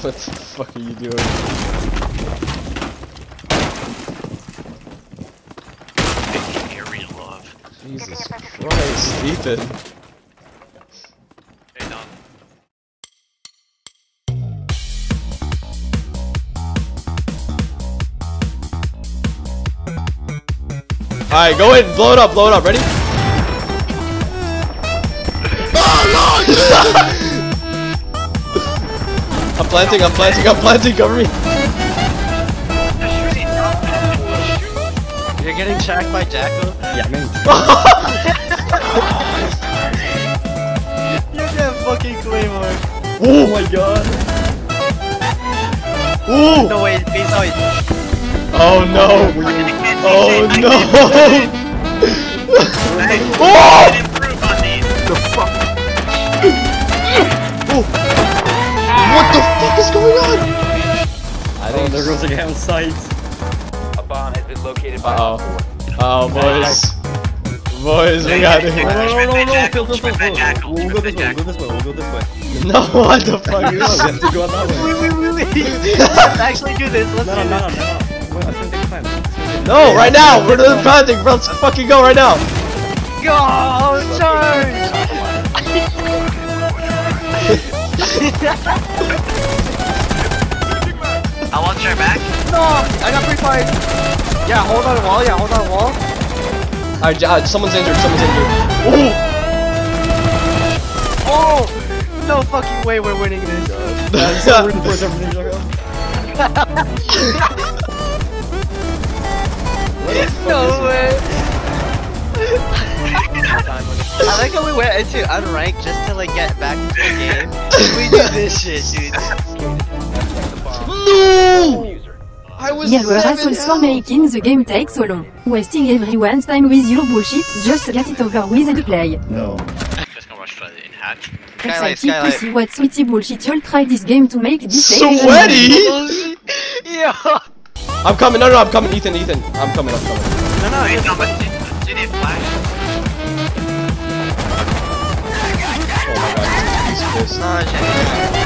What the fuck are you doing? Area love. Jesus Christ, Ethan. Hey, Don. Alright, go in, blow it up, blow it up, ready? Oh, I'm planting, I'm planting, I'm planting, cover me. You're getting tracked by Jackal? Yeah, man. You're that fucking Claymore. Oh my god. Ooh! No, wait, please, no, wait. Oh no! Oh no! Oh! Improve on these. The fuck? Fuck is going on? I Oh, think there goes a guy on site. A bomb has been located by Uh oh. Uh oh, boys. Boys, we got No, it. no, no, no, no, Jackal, Phil, Phil, Phil, Jackal, Phil. Jackal, We'll go this way, Jackal. we'll go this way, we'll go this way. No, what the fuck? No, we have to go that way. Wait, wait, wait, wait. Let's actually do this. Let's No, do no, this. no, no, no. Wait, let's take time. No, right now! We're doing planting, bro. Let's fucking go right now! Go, charge! I your back. No, I got free fire. Yeah, hold on the wall. Yeah, hold on the wall. Alright, uh, someone's injured, someone's injured. Ooh! Oh, no fucking way we're winning this. Yeah, so reinforce everything, No way. I like how we went into unranked just to like get back into the game. we do this shit, dude. No! I was Yeah, we're seven also oh. making the game take so long. Wasting everyone's time with your bullshit, just get it over with and play. No. Just gonna rush for the in hatch. Skylight, Excited to see what sweetie bullshit you'll try this game to make this Sweaty? yeah. I'm coming, no, no, I'm coming, Ethan, Ethan. I'm coming, I'm coming. No, no, Wait, just no, but did, did it flash? Oh my god, he's pissed. Oh,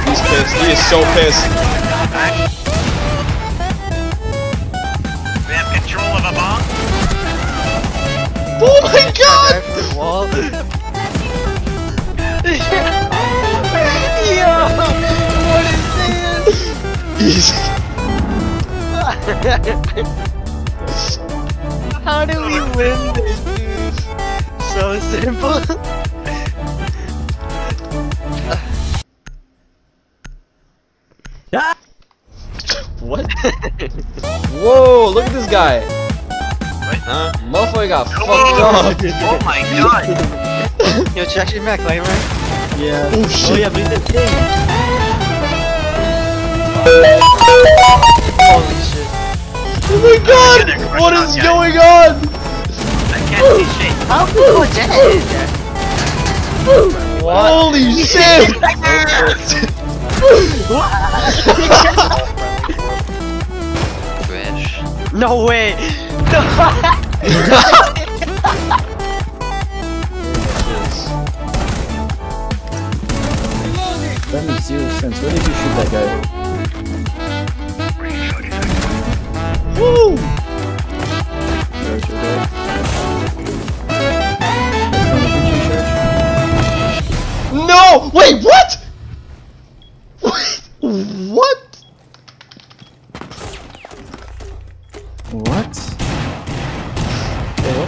he's pissed. He is so pissed. Oh my god! The wall. Yo, what is this? How do we win this, dude? So simple. Ah! What? Whoa, look at this guy. Wait, huh? Motherfucker got fucked Oh, up. oh my god. Yo, check your back, Claymore. Yeah. Oh shit. Oh yeah, but the thing. Holy shit. Oh my god! What is going on? I can't see shit. How cool is that? Holy shit! Trash. No way! That makes zero sense. Why did you shoot that guy? Woo! Guy. No! Wait, what?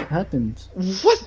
What? Happened? What?